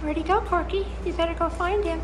Where'd he go, Porky? You better go find him.